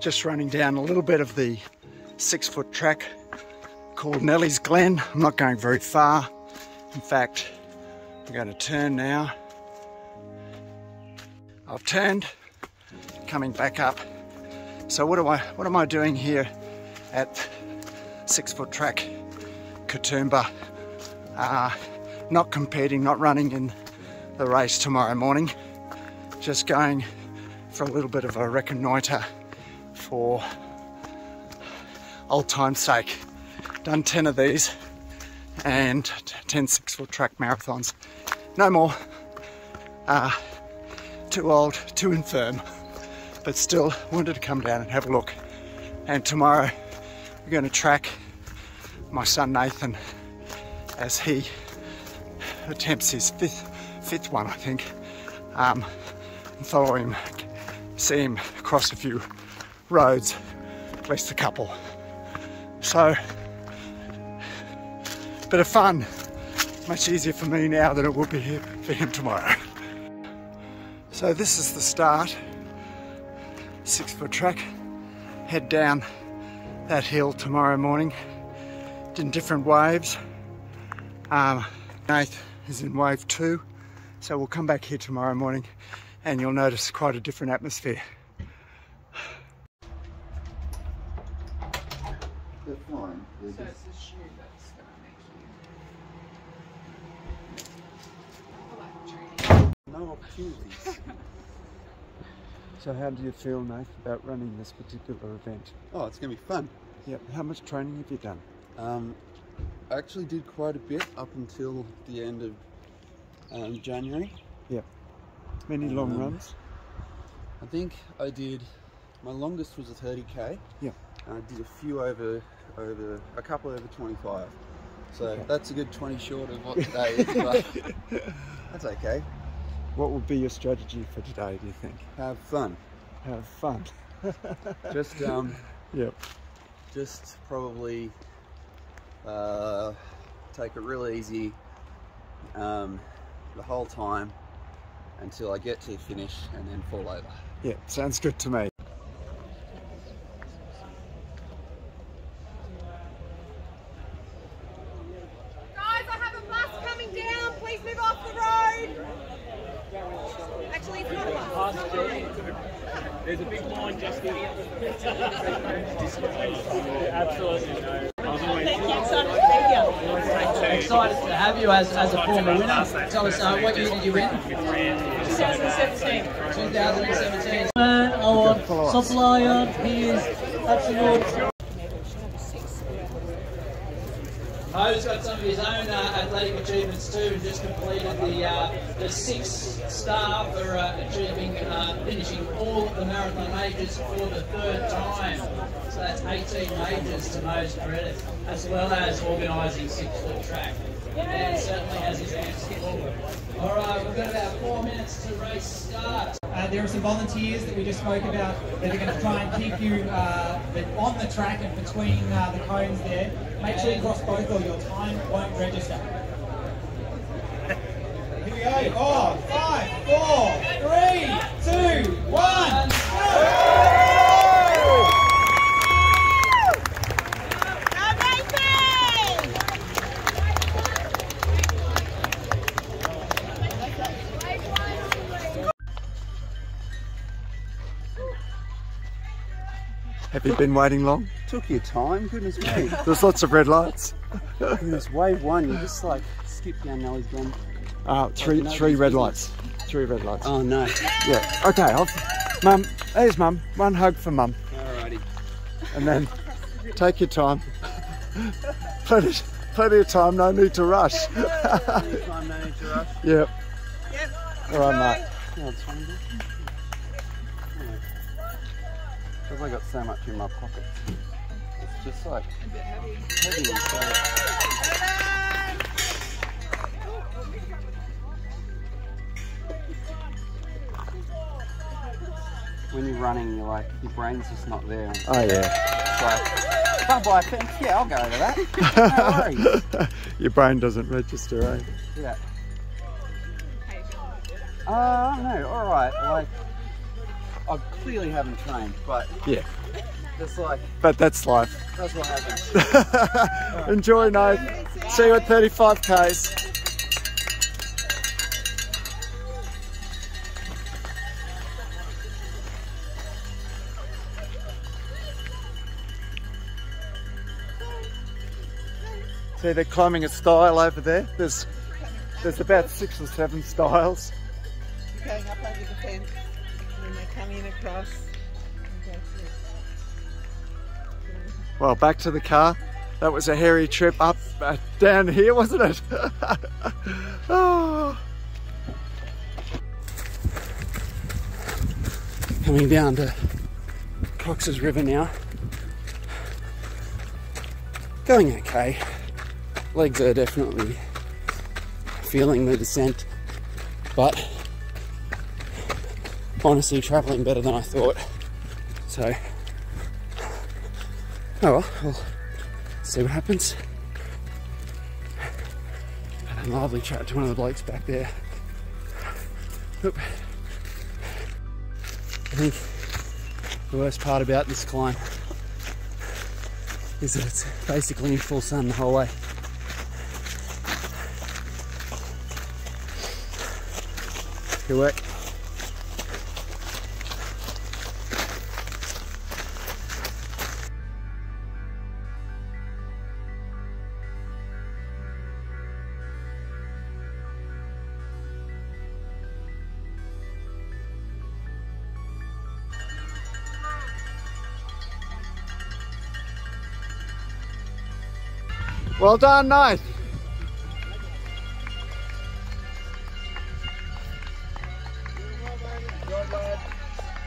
just running down a little bit of the six foot track called Nellie's Glen. I'm not going very far. In fact, I'm going to turn now. I've turned, coming back up. So what am I what am I doing here at six foot track Katoomba? Uh, not competing, not running in the race tomorrow morning. Just going for a little bit of a reconnoiter for old time's sake. Done 10 of these and 10 six foot track marathons. No more. Uh, too old, too infirm, but still wanted to come down and have a look. And tomorrow we're going to track my son Nathan as he attempts his fifth fifth one, I think. Um, follow him, see him across a few roads, at least a couple. So, bit of fun. Much easier for me now than it will be for him tomorrow. So this is the start. Six foot track. Head down that hill tomorrow morning in different waves. Um, is in wave two. So we'll come back here tomorrow morning and you'll notice quite a different atmosphere. They're So it's the shoe that's gonna make you. I like training. no opportunities. So how do you feel, Nath, about running this particular event? oh, it's going to be fun. Yep. How much training have you done? Um, I actually did quite a bit up until the end of um, January. Yep. Many long Um, runs? I think I did, my longest was a 30k. Yep. And I did a few over, over a couple over 25. So Okay. that's a good 20 short of what today is, but that's okay. What would be your strategy for today, do you think? Have fun. Have fun. Just, um, Yep. just probably uh, take it real easy um, the whole time until I get to the finish and then fall over. Yeah, sounds good to me. Guys, I have a bus coming down. Please move off the road. Actually, it's not a bus. There's a big line just here. Absolutely no. Excited to have you as, as a former winner. Tell us, uh, what year did you win? 2017. 2017. Man, our supplier, he is absolute. Mo's got some of his own uh, athletic achievements too, and just completed the uh, the sixth star for uh, achieving uh, finishing all the marathon majors for the third time. So that's 18 majors to Mo's credit, as well as organising six foot track. And certainly has his hands full. All right, we've got about four minutes to race start. Uh, there are some volunteers that we just spoke about that are going to try and keep you uh, on the track and between uh, the cones there. Make sure you cross both or your time won't register. Here we go. Oh, five, four, Have you been waiting long? Took your time, goodness me. There's lots of red lights. goodness, wave one, you just like skip down Nellie's Glen. Uh, three, no, three red lights. Three red lights. Oh no. Yeah. Okay. I'll, mum, there's mum. One hug for mum, Alrighty. and then take your time. plenty, plenty of time. No need to rush. Time no need to rush. yep. All right, mate. Because I got so much in my pocket. It's just like heavy. so- When you're running, you're like, your brain's just not there. Oh yeah. like, can't buy fence. Yeah, I'll go over that. No worries. Your brain doesn't register, eh? Yeah. Uh, I. All right. Like, I clearly haven't trained, but Yeah, it's like but that's life. that's what happens. Enjoy, Nate. See you at 35 Ks. See, they're climbing a stile over there. There's there's about six or seven stiles. Well, back to the car. That was a hairy trip up uh, down here, wasn't it? oh. Coming down to Cox's River now. Going okay. Legs are definitely feeling the descent, but honestly travelling better than I thought. So Oh well, we'll see what happens. Had a lively chat to one of the blokes back there. Oop. I think the worst part about this climb is that it's basically in full sun the whole way. Good work. Well done, nice.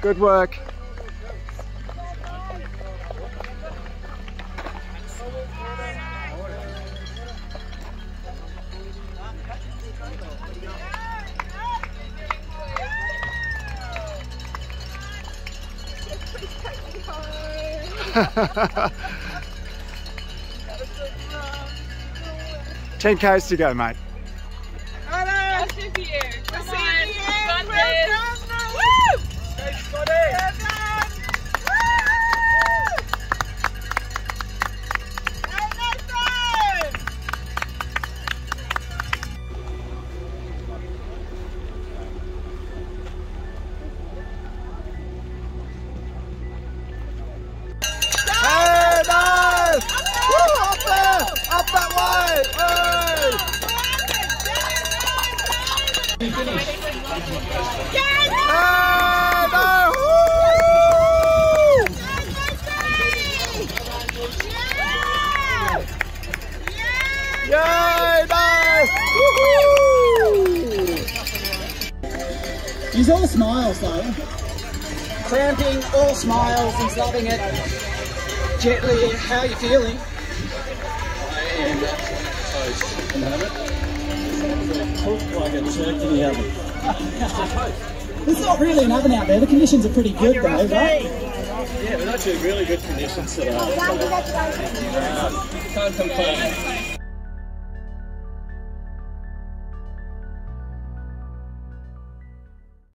Good work. Ten k's to go, mate. He's all smiles though. Cramping, all smiles, he's loving it. Gently, how are you feeling? It's not really an oven out there. The conditions are pretty good though, right? Yeah, we're actually really good conditions today. Uh, can't complain.